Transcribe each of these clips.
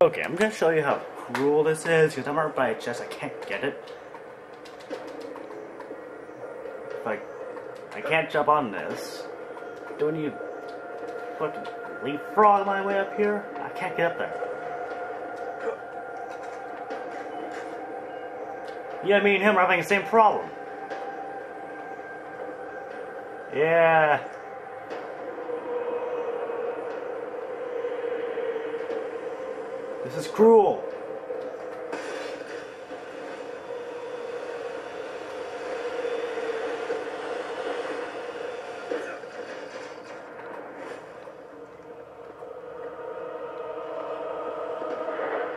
Okay, I'm gonna show you how cruel this is, because I'm right by a chest, I can't get it. Like, I can't jump on this. Do I need to fucking leapfrog my way up here? I can't get up there. Yeah, me and him are having the same problem. Yeah. This is cruel.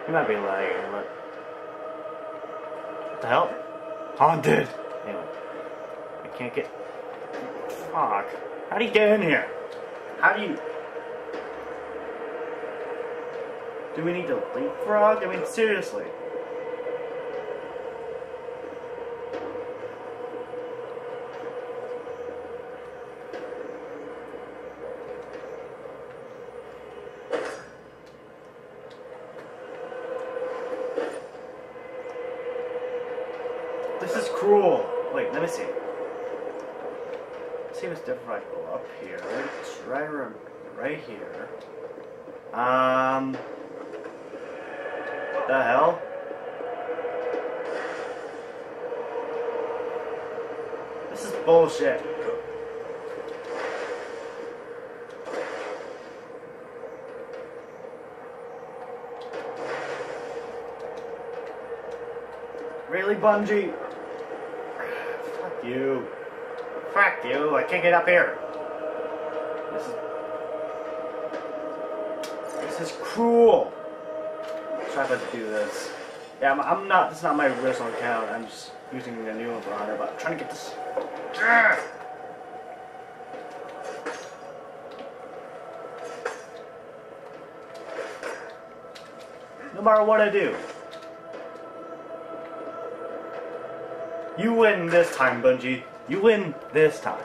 You might be lagging, but... What the hell? Haunted! Anyway. I can't get... Fuck. How do you get in here? How do you... Do we need to leapfrog? I mean, seriously. This is cruel. Wait, let me see. Let's see what's different if I go up here. It's right right here. Um, the hell? This is bullshit. Really, Bungie? Fuck you. Fuck you, I can't get up here. This is... This is cruel. Try to do this. Yeah, I'm, I'm not, this is not my original account, I'm just using a new one for Hunter, but I'm trying to get this... Ugh. No matter what I do. You win this time, Bungie. You win this time.